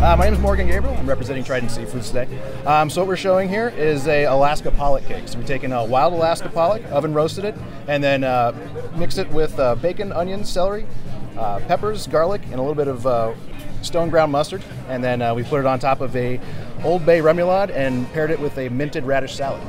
Uh, my name is Morgan Gabriel. I'm representing Trident Seafoods today. Um, so what we're showing here is a Alaska pollock cake. So we've taken a wild Alaska pollock, oven roasted it, and then uh, mixed it with uh, bacon, onions, celery, uh, peppers, garlic, and a little bit of uh, stone ground mustard. And then we put it on top of a Old Bay remoulade and paired it with a minted radish salad.